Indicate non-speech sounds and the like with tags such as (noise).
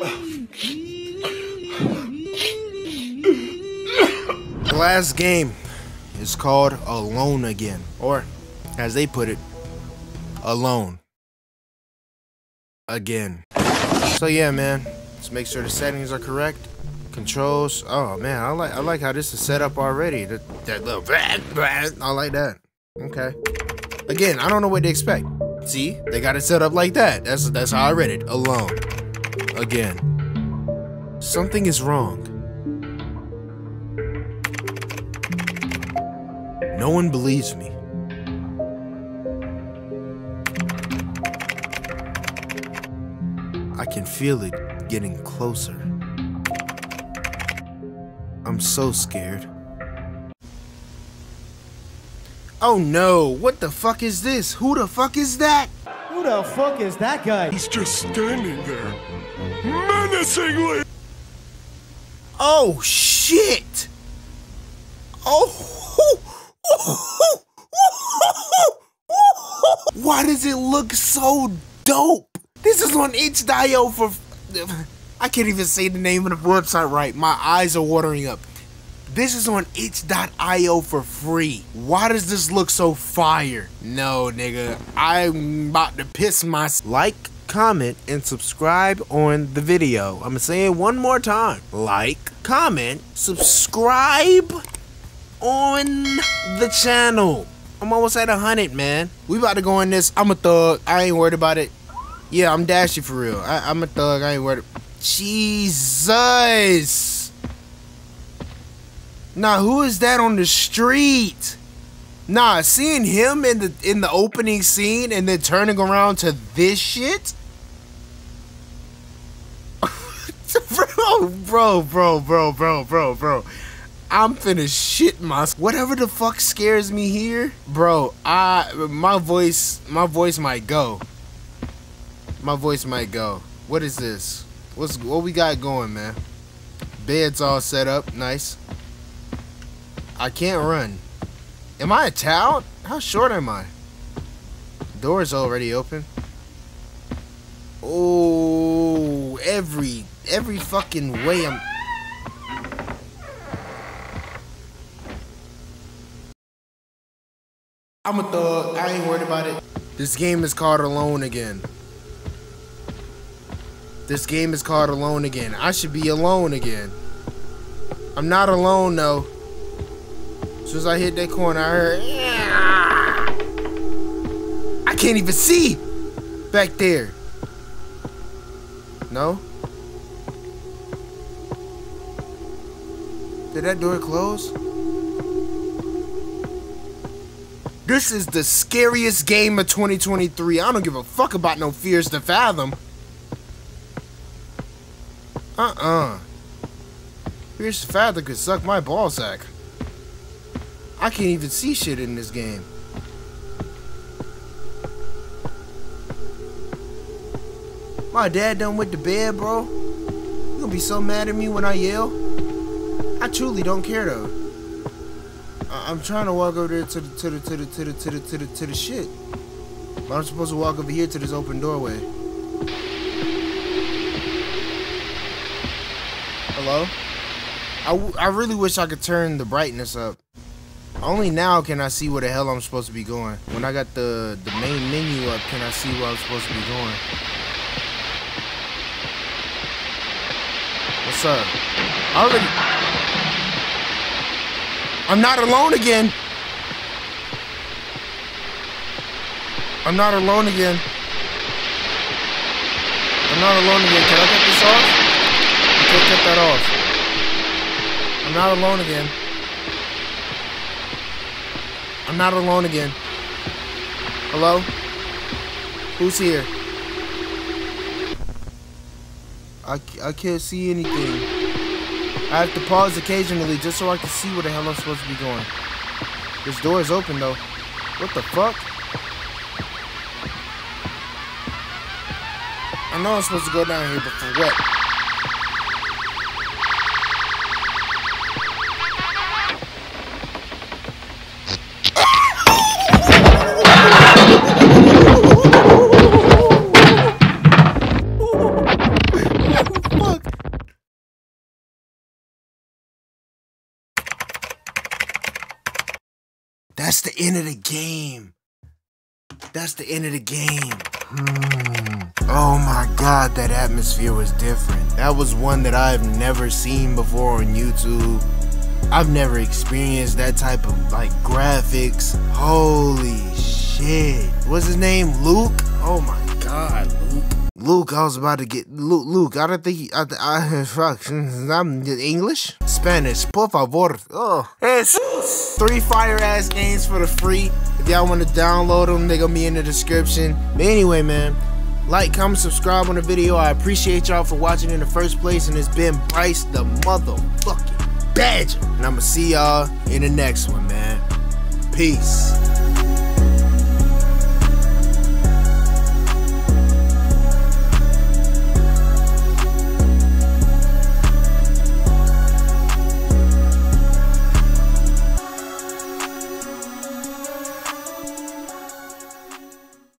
The last game is called Alone Again, or as they put it, Alone. Again. So yeah, man, let's make sure the settings are correct. Controls, oh man, I like I like how this is set up already. That, that little, blah, blah, I like that. Okay. Again, I don't know what to expect. See, they got it set up like that. That's, that's how I read it, Alone. Again. Something is wrong. No one believes me. I can feel it getting closer. I'm so scared. Oh no, what the fuck is this? Who the fuck is that? Who the fuck is that guy? He's just standing there, Oh shit! Oh! Why does it look so dope? This is on itch.io for. I can't even say the name of the website right. My eyes are watering up. This is on itch.io for free. Why does this look so fire? No, nigga. I'm about to piss my. Like, comment, and subscribe on the video. I'm gonna say it one more time. Like, comment, subscribe on the channel. I'm almost at a hundred, man. We about to go in this. I'm a thug. I ain't worried about it. Yeah, I'm Dashie for real. I, am a thug. I ain't worried. Jesus. Nah, who is that on the street? Nah, seeing him in the in the opening scene and then turning around to this shit. (laughs) bro, bro, bro, bro, bro, bro, bro. I'm finna shit my whatever the fuck scares me here, bro. I my voice my voice might go. My voice might go. What is this? What's what we got going, man? Bed's all set up, nice. I can't run. Am I a child? How short am I? Door's already open. Oh, every every fucking way I'm I'm a thug. I ain't worried about it. This game is called Alone Again. This game is called Alone Again. I should be alone again. I'm not alone though. As soon as I hit that corner, I heard. I can't even see back there. No? Did that door close? This is the scariest game of 2023. I don't give a fuck about no fears to fathom. Uh-uh. Fears to fathom could suck my ballsack. I can't even see shit in this game. My dad done went to bed, bro. You gonna be so mad at me when I yell? I truly don't care though. I'm trying to walk over there to the to the to the to the to the to the, to the shit. But I'm supposed to walk over here to this open doorway. Hello? I, I really wish I could turn the brightness up. Only now can I see where the hell I'm supposed to be going. When I got the, the main menu up, can I see where I'm supposed to be going? What's up? Already... I'm not alone again. I'm not alone again. I'm not alone again. Can I get this off? I can't get that off. I'm not alone again. I'm not alone again. Hello? Who's here? I, I can't see anything. I have to pause occasionally just so I can see where the hell I'm supposed to be going. This door is open though. What the fuck? I know I'm supposed to go down here, but for what? That's the end of the game. That's the end of the game. Hmm. Oh my god, that atmosphere was different. That was one that I've never seen before on YouTube. I've never experienced that type of like graphics. Holy shit. What's his name? Luke? Oh my god, Luke. Luke, I was about to get Luke. Luke, I don't think he, I, I (laughs) fuck. (laughs) I'm English, Spanish, por favor. Oh, Jesus. Three fire ass games for the free. If y'all want to download them, they gonna be in the description. But anyway, man, like, comment, subscribe on the video. I appreciate y'all for watching in the first place, and it's been Bryce the motherfucking Badger, and I'ma see y'all in the next one, man. Peace.